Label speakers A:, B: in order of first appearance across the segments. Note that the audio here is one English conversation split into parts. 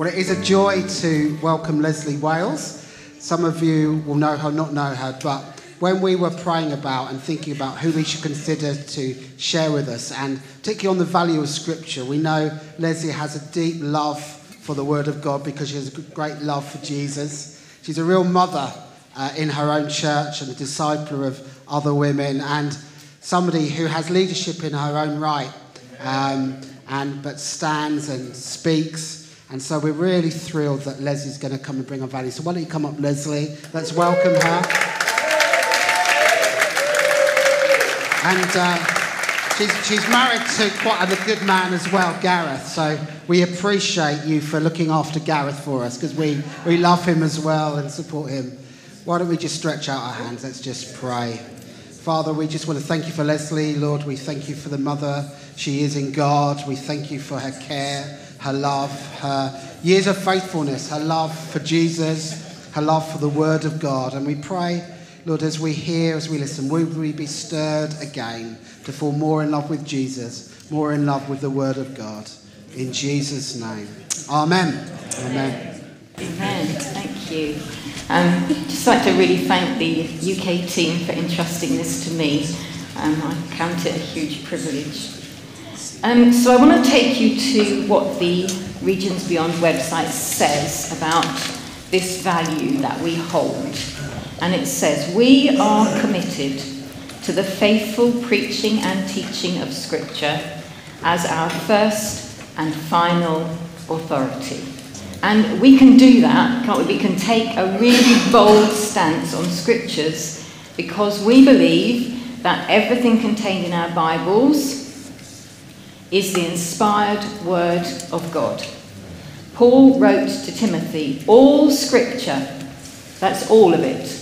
A: Well, it is a joy to welcome Lesley Wales. Some of you will know her, not know her, but when we were praying about and thinking about who we should consider to share with us, and particularly on the value of Scripture, we know Lesley has a deep love for the Word of God because she has a great love for Jesus. She's a real mother uh, in her own church and a discipler of other women, and somebody who has leadership in her own right, um, and but stands and speaks and so we're really thrilled that Lesley's going to come and bring our value. So why don't you come up, Lesley? Let's welcome her. And uh, she's, she's married to quite a good man as well, Gareth. So we appreciate you for looking after Gareth for us because we, we love him as well and support him. Why don't we just stretch out our hands? Let's just pray. Father, we just want to thank you for Lesley. Lord, we thank you for the mother she is in God. We thank you for her care her love, her years of faithfulness, her love for Jesus, her love for the Word of God. And we pray, Lord, as we hear, as we listen, will we be stirred again to fall more in love with Jesus, more in love with the Word of God. In Jesus' name. Amen.
B: Amen. Amen. Thank you. Um, just like to really thank the UK team for entrusting this to me. Um, I count it a huge privilege. Um, so I want to take you to what the Regions Beyond website says about this value that we hold. And it says, We are committed to the faithful preaching and teaching of Scripture as our first and final authority. And we can do that, can't we? We can take a really bold stance on Scriptures because we believe that everything contained in our Bibles is the inspired word of God. Paul wrote to Timothy, All scripture, that's all of it,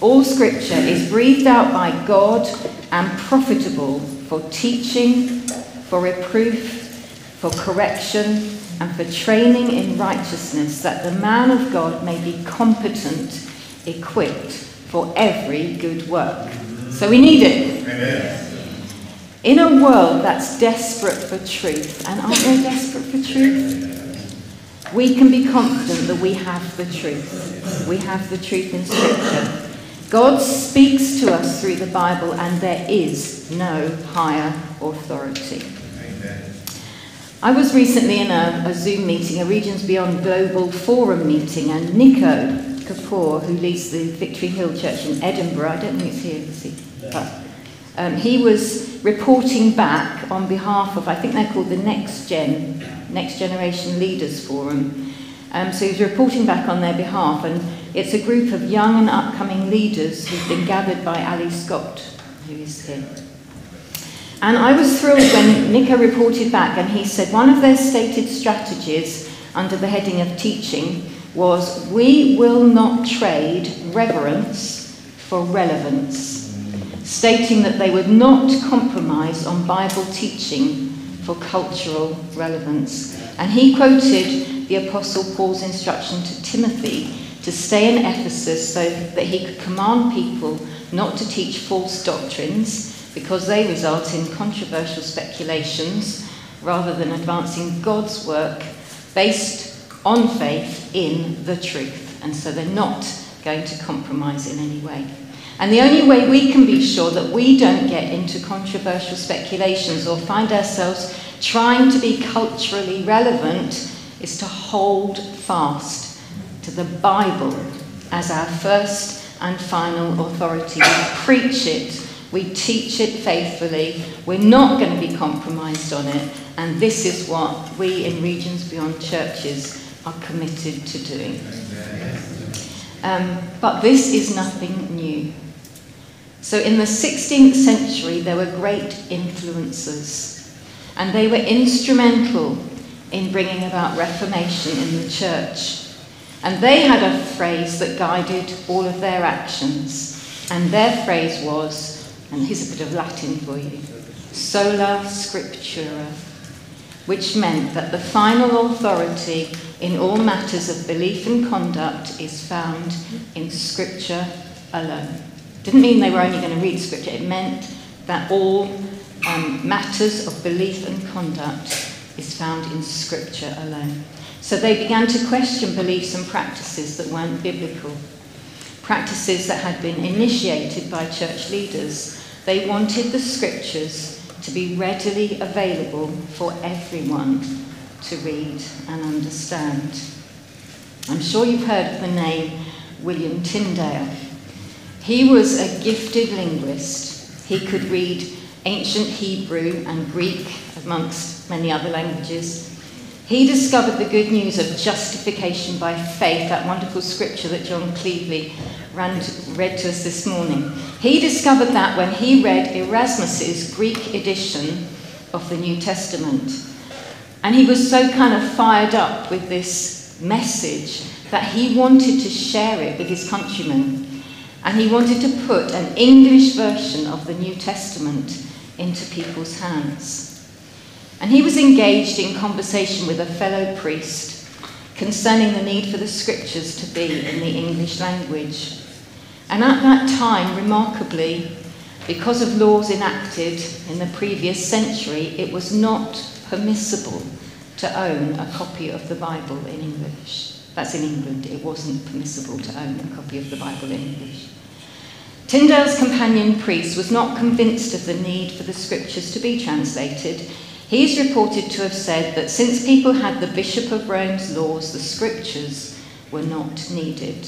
B: all scripture is breathed out by God and profitable for teaching, for reproof, for correction, and for training in righteousness, that the man of God may be competent, equipped for every good work. So we need it. Amen. In a world that's desperate for truth, and aren't they desperate for truth? We can be confident that we have the truth. We have the truth in Scripture. God speaks to us through the Bible, and there is no higher authority. I was recently in a, a, Zoom meeting, a Regions Beyond Global Forum meeting, and Nico Kapoor, who leads the Victory Hill Church in Edinburgh, I don't think he's here? But um, he was reporting back on behalf of, I think they're called the Next Gen, Next Generation Leaders Forum. Um, so he's reporting back on their behalf, and it's a group of young and upcoming leaders who've been gathered by Ali Scott, who is here. And I was thrilled when Nico reported back, and he said one of their stated strategies under the heading of teaching was we will not trade reverence for relevance stating that they would not compromise on Bible teaching for cultural relevance. And he quoted the Apostle Paul's instruction to Timothy to stay in Ephesus so that he could command people not to teach false doctrines because they result in controversial speculations rather than advancing God's work based on faith in the truth. And so they're not going to compromise in any way. And the only way we can be sure that we don't get into controversial speculations or find ourselves trying to be culturally relevant is to hold fast to the Bible as our first and final authority. We preach it, we teach it faithfully, we're not going to be compromised on it, and this is what we in Regions Beyond Churches are committed to doing. Um, but this is nothing new. So in the 16th century, there were great influences, and they were instrumental in bringing about reformation in the church. And they had a phrase that guided all of their actions, and their phrase was, and here's a bit of Latin for you, sola scriptura, which meant that the final authority in all matters of belief and conduct is found in Scripture alone. Didn't mean they were only going to read scripture, it meant that all um, matters of belief and conduct is found in scripture alone. So they began to question beliefs and practices that weren't biblical, practices that had been initiated by church leaders. They wanted the scriptures to be readily available for everyone to read and understand. I'm sure you've heard of the name William Tyndale. He was a gifted linguist. He could read ancient Hebrew and Greek, amongst many other languages. He discovered the good news of justification by faith, that wonderful scripture that John Cleveley read to us this morning. He discovered that when he read Erasmus's Greek edition of the New Testament. And he was so kind of fired up with this message that he wanted to share it with his countrymen. And he wanted to put an English version of the New Testament into people's hands. And he was engaged in conversation with a fellow priest concerning the need for the scriptures to be in the English language. And at that time, remarkably, because of laws enacted in the previous century, it was not permissible to own a copy of the Bible in English. That's in England, it wasn't permissible to own a copy of the Bible in English. Tyndale's companion priest was not convinced of the need for the scriptures to be translated. He is reported to have said that since people had the Bishop of Rome's laws, the scriptures were not needed.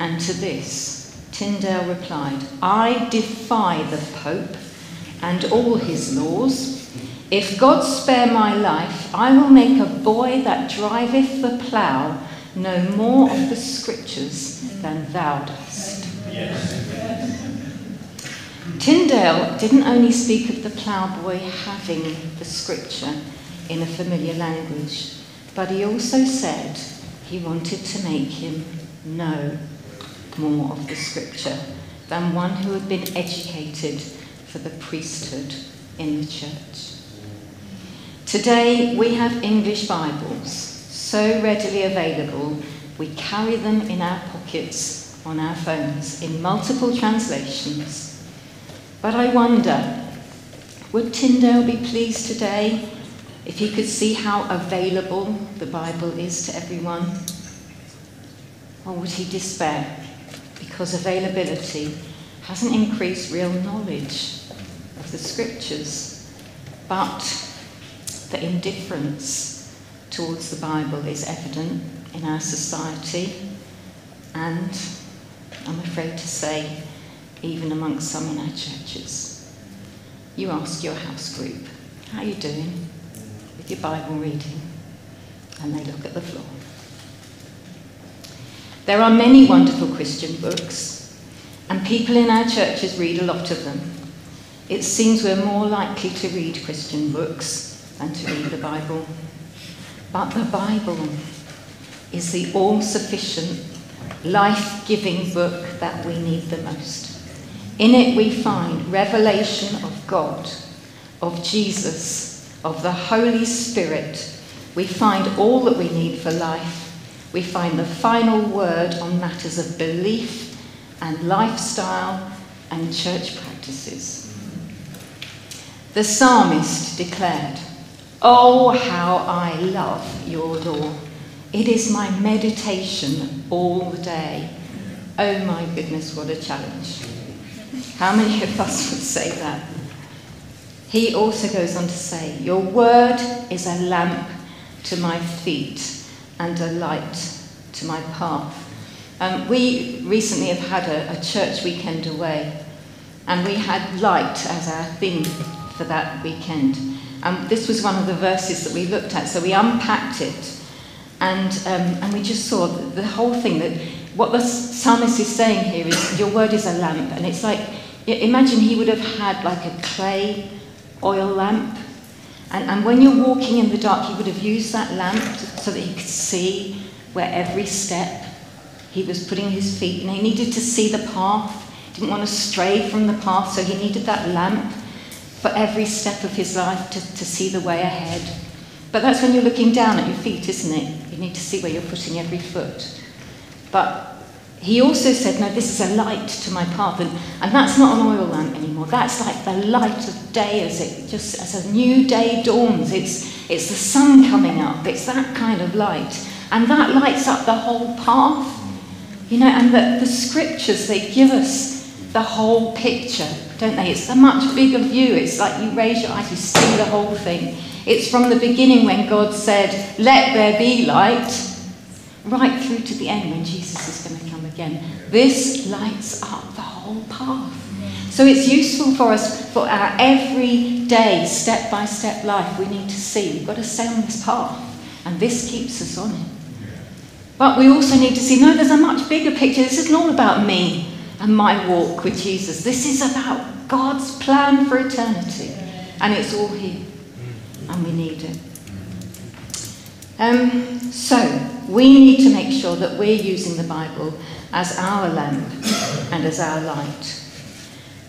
B: And to this, Tyndale replied, I defy the Pope and all his laws. If God spare my life, I will make a boy that driveth the plough know more of the scriptures than thou dost. Tyndale didn't only speak of the ploughboy having the scripture in a familiar language, but he also said he wanted to make him know more of the scripture than one who had been educated for the priesthood in the church. Today we have English Bibles so readily available, we carry them in our pockets on our phones in multiple translations. But I wonder, would Tyndale be pleased today if he could see how available the Bible is to everyone? Or would he despair because availability hasn't increased real knowledge of the scriptures, but the indifference towards the Bible is evident in our society and, I'm afraid to say, even amongst some in our churches. You ask your house group, how are you doing with your Bible reading? And they look at the floor. There are many wonderful Christian books, and people in our churches read a lot of them. It seems we're more likely to read Christian books than to read the Bible. But the Bible is the all sufficient, life giving book that we need the most. In it, we find revelation of God, of Jesus, of the Holy Spirit. We find all that we need for life. We find the final word on matters of belief and lifestyle and church practices. The psalmist declared, Oh, how I love your law. It is my meditation all the day. Oh my goodness, what a challenge. How many of us would say that? He also goes on to say, Your word is a lamp to my feet and a light to my path. Um, we recently have had a, a church weekend away, and we had light as our theme for that weekend. Um, this was one of the verses that we looked at, so we unpacked it, and, um, and we just saw the, the whole thing that what the psalmist is saying here is, Your word is a lamp, and it's like, imagine he would have had like a clay oil lamp, and, and when you're walking in the dark, he would have used that lamp to, so that he could see where every step he was putting his feet, and he needed to see the path, didn't want to stray from the path, so he needed that lamp for every step of his life to, to see the way ahead. But that's when you're looking down at your feet, isn't it? You need to see where you're putting every foot. But he also said, No, this is a light to my path. And, and that's not an oil lamp anymore. That's like the light of day as it just as a new day dawns. It's, it's the sun coming up. It's that kind of light. And that lights up the whole path. You know, and the, the scriptures, they give us the whole picture, don't they? It's a much bigger view. It's like you raise your eyes, you see the whole thing. It's from the beginning when God said, Let there be light, right through to the end when Jesus is going to come again. This lights up the whole path. So it's useful for us for our everyday, step by step life. We need to see, we've got to stay on this path, and this keeps us on it. But we also need to see no, there's a much bigger picture. This isn't all about me and my walk with Jesus. This is about God's plan for eternity, and it's all here, and we need it. Um, so, we need to make sure that we're using the Bible as our lamp and as our light.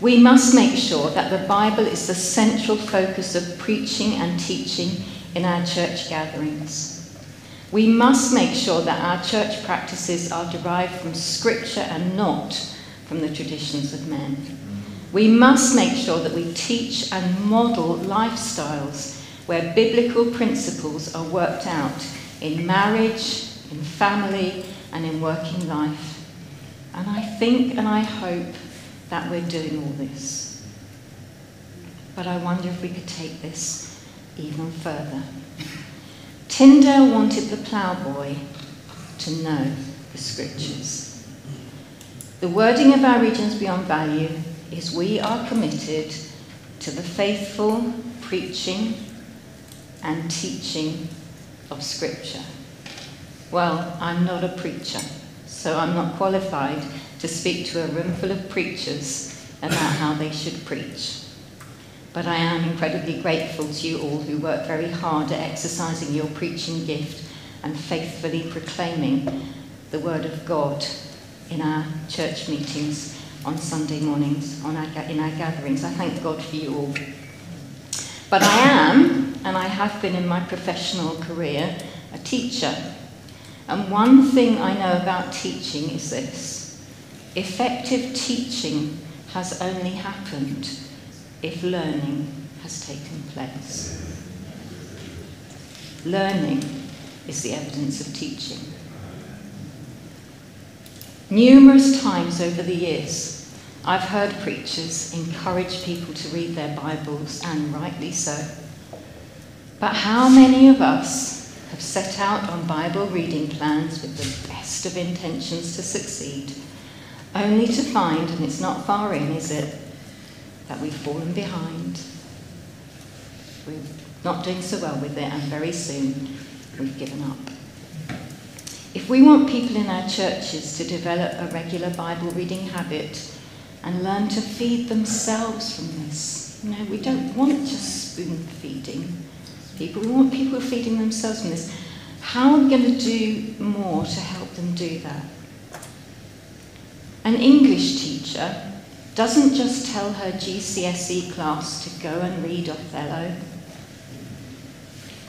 B: We must make sure that the Bible is the central focus of preaching and teaching in our church gatherings. We must make sure that our church practices are derived from Scripture and not from the traditions of men. We must make sure that we teach and model lifestyles where biblical principles are worked out in marriage, in family, and in working life. And I think and I hope that we're doing all this. But I wonder if we could take this even further. Tyndale wanted the ploughboy to know the scriptures. The wording of our Regions Beyond Value is we are committed to the faithful preaching and teaching of Scripture. Well, I'm not a preacher, so I'm not qualified to speak to a room full of preachers about how they should preach. But I am incredibly grateful to you all who work very hard at exercising your preaching gift and faithfully proclaiming the Word of God in our church meetings on Sunday mornings, on our, in our gatherings. I thank God for you all. But I am, and I have been in my professional career, a teacher. And one thing I know about teaching is this effective teaching has only happened if learning has taken place. Learning is the evidence of teaching. Numerous times over the years, I've heard preachers encourage people to read their Bibles, and rightly so. But how many of us have set out on Bible reading plans with the best of intentions to succeed, only to find, and it's not far in, is it, that we've fallen behind? We're not doing so well with it, and very soon we've given up. If we want people in our churches to develop a regular Bible reading habit, and learn to feed themselves from this. You know, we don't want just spoon feeding people, we want people feeding themselves from this. How are we going to do more to help them do that? An English teacher doesn't just tell her GCSE class to go and read Othello.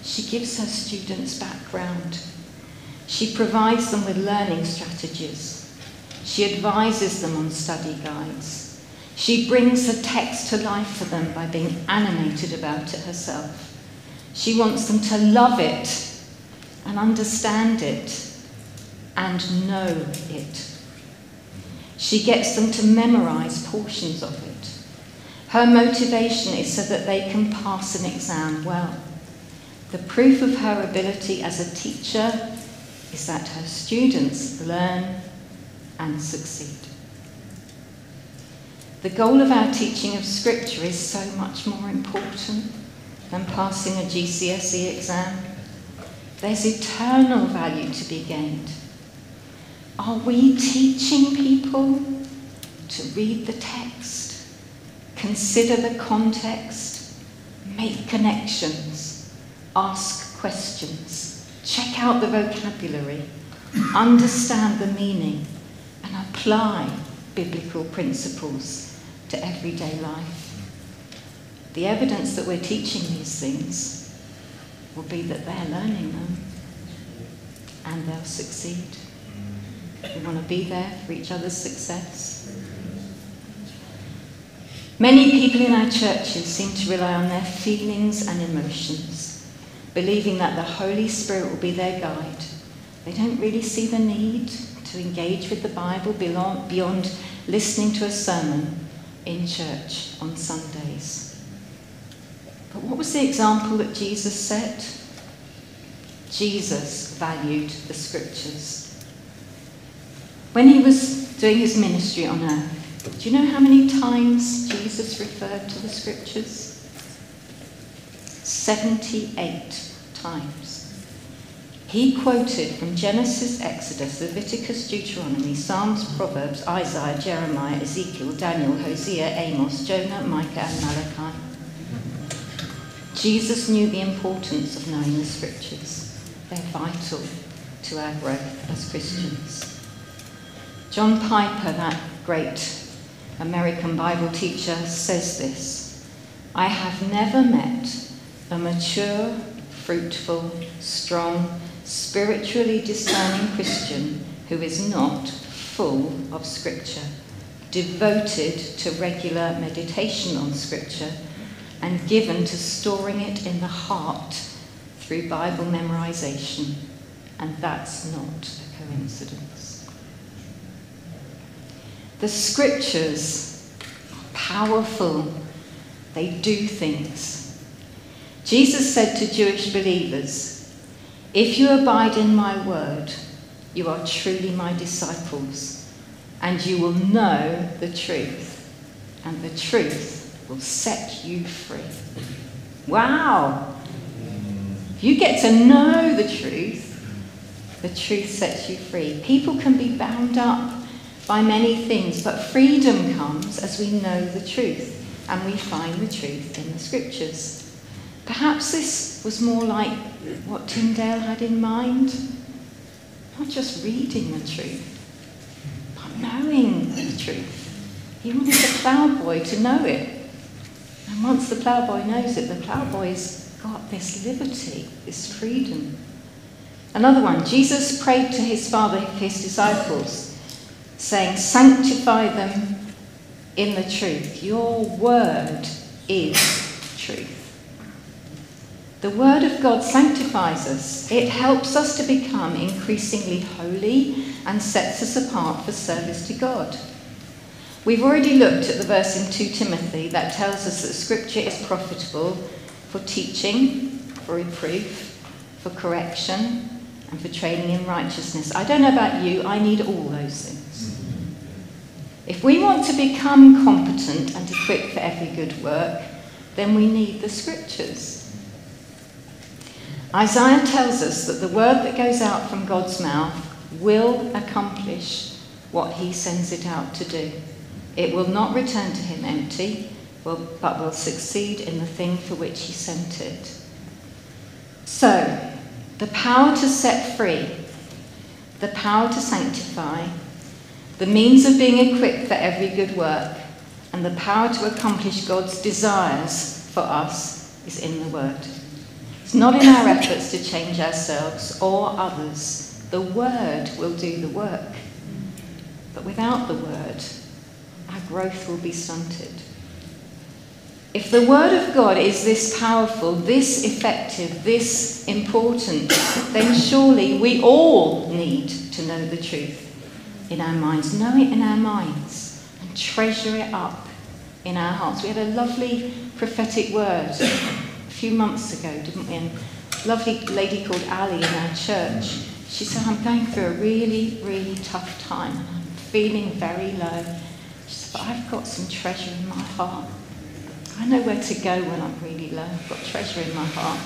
B: She gives her students background. She provides them with learning strategies. She advises them on study guides. She brings the text to life for them by being animated about it herself. She wants them to love it and understand it and know it. She gets them to memorize portions of it. Her motivation is so that they can pass an exam well. The proof of her ability as a teacher is that her students learn and succeed. The goal of our teaching of Scripture is so much more important than passing a GCSE exam. There's eternal value to be gained. Are we teaching people to read the text, consider the context, make connections, ask questions, check out the vocabulary, understand the meaning, and apply biblical principles to everyday life. The evidence that we're teaching these things will be that they're learning them and they'll succeed. We want to be there for each other's success. Many people in our churches seem to rely on their feelings and emotions, believing that the Holy Spirit will be their guide. They don't really see the need to engage with the Bible beyond listening to a sermon in church on Sundays. But what was the example that Jesus set? Jesus valued the scriptures. When he was doing his ministry on earth, do you know how many times Jesus referred to the scriptures? 78 times. He quoted from Genesis, Exodus, Leviticus, Deuteronomy, Psalms, Proverbs, Isaiah, Jeremiah, Ezekiel, Daniel, Hosea, Amos, Jonah, Micah, and Malachi. Jesus knew the importance of knowing the scriptures. They're vital to our growth as Christians. John Piper, that great American Bible teacher, says this I have never met a mature, fruitful, strong, spiritually discerning Christian who is not full of Scripture, devoted to regular meditation on Scripture, and given to storing it in the heart through Bible memorization. And that's not a coincidence. The Scriptures are powerful, they do things. Jesus said to Jewish believers, if you abide in my word, you are truly my disciples, and you will know the truth, and the truth will set you free. Wow! If you get to know the truth, the truth sets you free. People can be bound up by many things, but freedom comes as we know the truth and we find the truth in the scriptures. Perhaps this was more like what Tyndale had in mind. Not just reading the truth, but knowing the truth. He wanted the ploughboy to know it. And once the ploughboy knows it, the ploughboy's got this liberty, this freedom. Another one, Jesus prayed to his Father, his disciples, saying, Sanctify them in the truth. Your word is truth. The Word of God sanctifies us. It helps us to become increasingly holy and sets us apart for service to God. We've already looked at the verse in 2 Timothy that tells us that Scripture is profitable for teaching, for reproof, for correction, and for training in righteousness. I don't know about you, I need all those things. If we want to become competent and equipped for every good work, then we need the Scriptures. Isaiah tells us that the word that goes out from God's mouth will accomplish what he sends it out to do. It will not return to him empty, but will succeed in the thing for which he sent it. So, the power to set free, the power to sanctify, the means of being equipped for every good work, and the power to accomplish God's desires for us is in the Word. It's not in our efforts to change ourselves or others. The Word will do the work. But without the Word, our growth will be stunted. If the Word of God is this powerful, this effective, this important, then surely we all need to know the truth in our minds, know it in our minds, and treasure it up in our hearts. We had a lovely prophetic word few months ago, didn't we? And a lovely lady called Ali in our church, she said, I'm going through a really, really tough time I'm feeling very low. She said, but I've got some treasure in my heart. I know where to go when I'm really low. I've got treasure in my heart.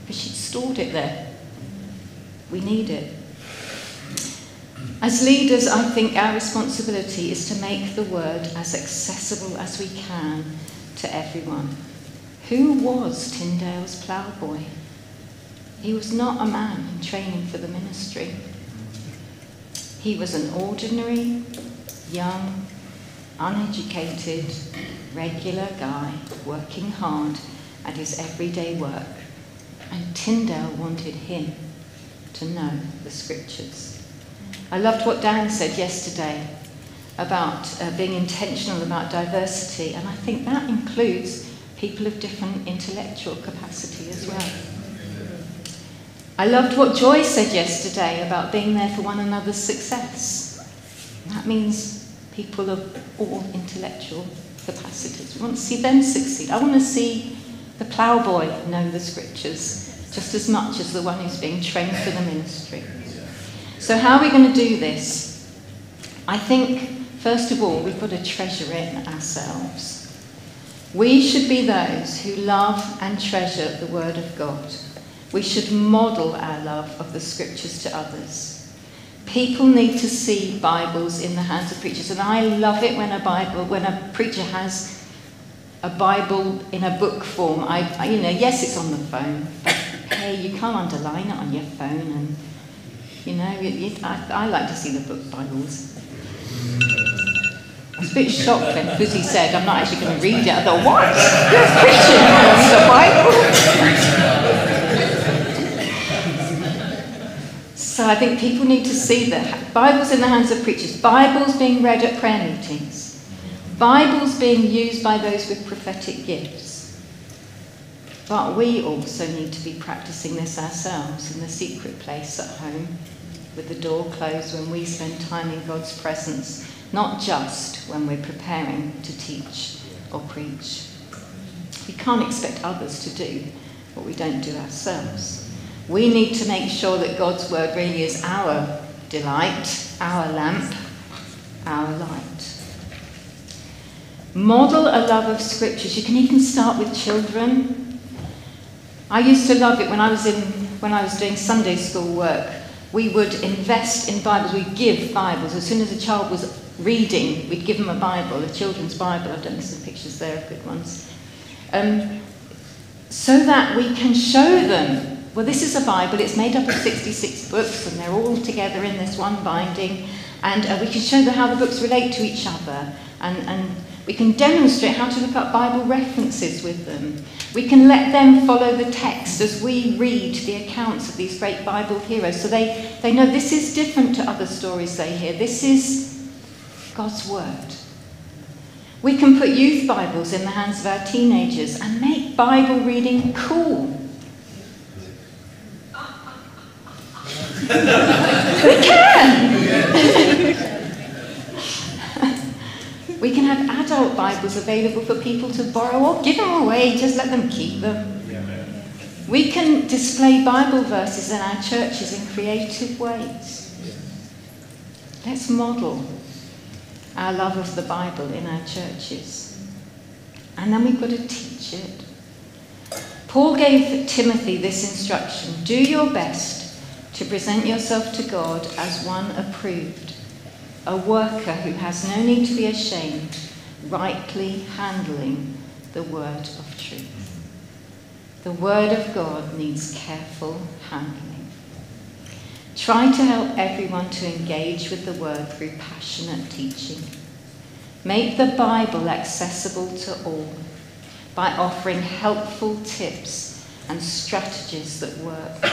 B: Because she'd stored it there. We need it. As leaders, I think our responsibility is to make the word as accessible as we can to everyone. Who was Tyndale's ploughboy? He was not a man in training for the ministry. He was an ordinary, young, uneducated, regular guy working hard at his everyday work. And Tyndale wanted him to know the scriptures. I loved what Dan said yesterday about uh, being intentional about diversity, and I think that includes people of different intellectual capacity as well. I loved what Joy said yesterday about being there for one another's success. That means people of all intellectual capacities. We want to see them succeed. I want to see the ploughboy know the scriptures just as much as the one who's being trained for the ministry. So, how are we going to do this? I think, first of all, we've got to treasure it ourselves. We should be those who love and treasure the Word of God. We should model our love of the Scriptures to others. People need to see Bibles in the hands of preachers, and I love it when a Bible, when a preacher has a Bible in a book form. I, I you know, yes, it's on the phone, but hey, you can't underline it on your phone, and you know, it, it, I, I like to see the book Bibles. Was a bit shocked when Fuzzy said, I'm not actually going to read it. I thought, what? You're a Christian, you read a Bible? so I think people need to see that Bibles in the hands of preachers, Bibles being read at prayer meetings, Bibles being used by those with prophetic gifts. But we also need to be practicing this ourselves in the secret place at home, with the door closed when we spend time in God's presence not just when we're preparing to teach or preach. We can't expect others to do what we don't do ourselves. We need to make sure that God's word really is our delight, our lamp, our light. Model a love of scriptures. You can even start with children. I used to love it when I was in when I was doing Sunday school work. We would invest in Bibles. We'd give Bibles as soon as a child was reading, we'd give them a Bible, a children's Bible. I've done some pictures there of good ones. Um, so that we can show them, well, this is a Bible, it's made up of 66 books, and they're all together in this one binding, and uh, we can show them how the books relate to each other, and, and we can demonstrate how to look up Bible references with them. We can let them follow the text as we read the accounts of these great Bible heroes so they, they know this is different to other stories they hear. This is God's Word. We can put youth Bibles in the hands of our teenagers and make Bible reading cool. we can! we can have adult Bibles available for people to borrow or give them away, just let them keep them. We can display Bible verses in our churches in creative ways. Let's model our love of the Bible in our churches. And then we've got to teach it. Paul gave Timothy this instruction do your best to present yourself to God as one approved, a worker who has no need to be ashamed, rightly handling the word of truth. The word of God needs careful handling. Try to help everyone to engage with the word through passionate teaching. Make the Bible accessible to all by offering helpful tips and strategies that work.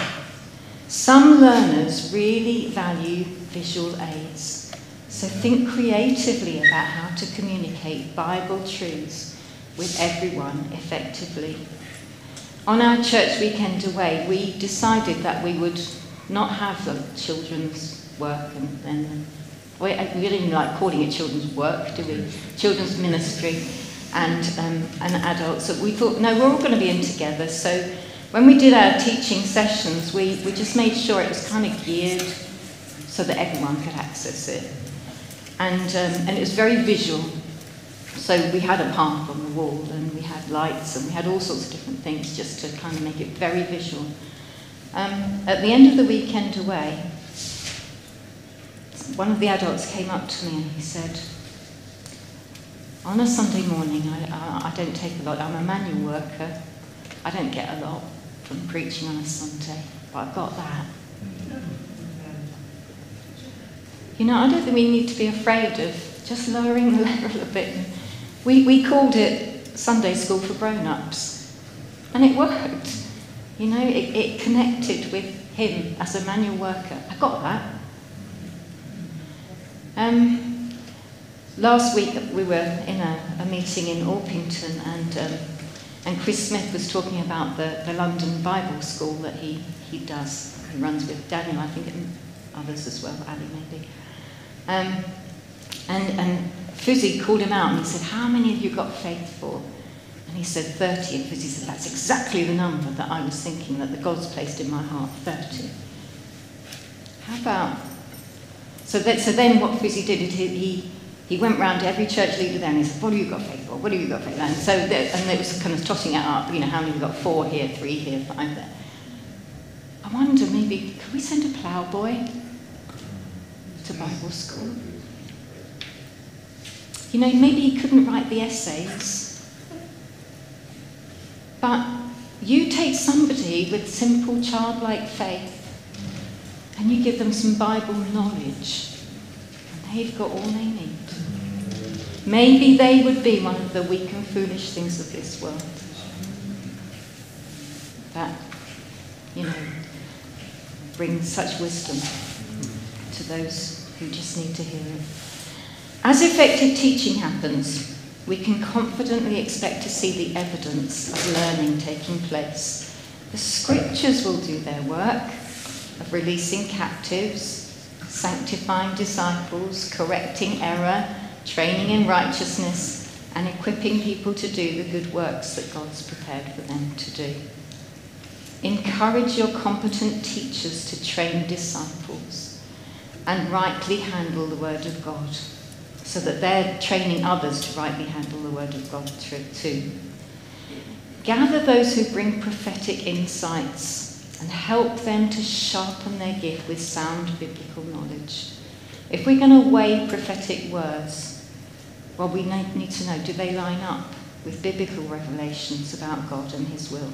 B: Some learners really value visual aids, so think creatively about how to communicate Bible truths with everyone effectively. On our church weekend away, we decided that we would not have the children's work and, then we, really like calling it children's work, do we? Children's ministry and, um, and adults. So we thought, no, we're all going to be in together. So when we did our teaching sessions, we, we just made sure it was kind of geared so that everyone could access it. And, um, and it was very visual. So we had a path on the wall and we had lights and we had all sorts of different things just to kind of make it very visual. Um, at the end of the weekend away, one of the adults came up to me and he said, On a Sunday morning, I, I, I don't take a lot. I'm a manual worker. I don't get a lot from preaching on a Sunday, but I've got that. You know, I don't think we need to be afraid of just lowering the level a bit. We, we called it Sunday School for Grown Ups, and it worked. You know, it, it connected with him as a manual worker. I got that. Um, last week we were in a, a meeting in Orpington and, um, and Chris Smith was talking about the, the London Bible School that he, he does. He runs with Daniel, I think, and others as well, Ali maybe. Um, and, and Fuzzy called him out and he said, How many have you got faith for? And he said 30. And Fuzzy said, That's exactly the number that I was thinking that the God's placed in my heart 30. How about so, that, so then what Fuzzy did, he, he, he went round to every church leader there and he said, what have you got faith for? What have you got faith for? And so, there, and it was kind of totting it up, you know, how many have got? Four here, three here, five there. I wonder, maybe, could we send a ploughboy to Bible school? You know, maybe he couldn't write the essays, but you take somebody with simple childlike faith and you give them some Bible knowledge, and they've got all they need. Maybe they would be one of the weak and foolish things of this world. That, you know, brings such wisdom to those who just need to hear it. As effective teaching happens, we can confidently expect to see the evidence of learning taking place. The scriptures will do their work, of releasing captives, sanctifying disciples, correcting error, training in righteousness, and equipping people to do the good works that God's prepared for them to do. Encourage your competent teachers to train disciples and rightly handle the Word of God so that they're training others to rightly handle the Word of God too. Gather those who bring prophetic insights and help them to sharpen their gift with sound biblical knowledge. If we're going to weigh prophetic words, well, we need to know do they line up with biblical revelations about God and His will?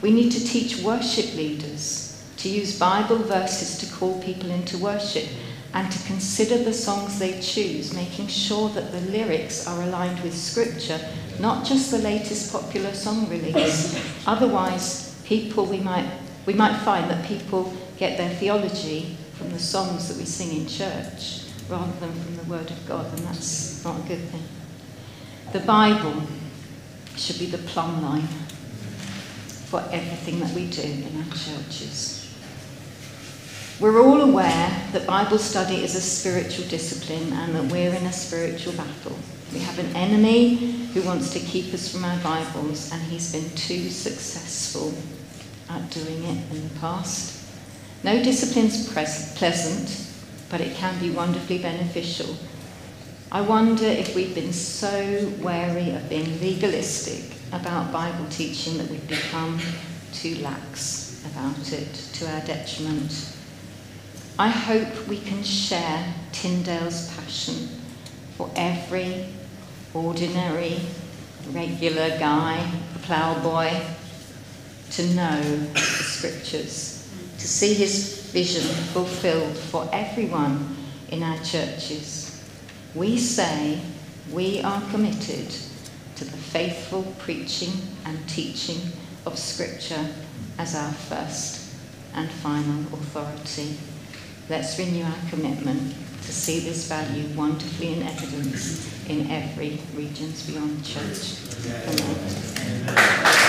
B: We need to teach worship leaders to use Bible verses to call people into worship and to consider the songs they choose, making sure that the lyrics are aligned with Scripture, not just the latest popular song release. Otherwise, people we might we might find that people get their theology from the songs that we sing in church rather than from the word of God and that's not a good thing the bible should be the plumb line for everything that we do in our churches we're all aware that Bible study is a spiritual discipline and that we're in a spiritual battle. We have an enemy who wants to keep us from our Bibles, and he's been too successful at doing it in the past. No discipline's pleasant, but it can be wonderfully beneficial. I wonder if we've been so wary of being legalistic about Bible teaching that we've become too lax about it to our detriment. I hope we can share Tyndale's passion for every ordinary, regular guy, ploughboy, to know the scriptures, to see his vision fulfilled for everyone in our churches. We say we are committed to the faithful preaching and teaching of Scripture as our first and final authority. Let's renew our commitment to see this value wonderfully in evidence in every Regions Beyond church. Amen.